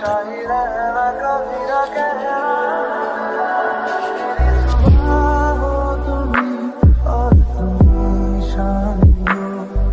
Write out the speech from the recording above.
podcastu.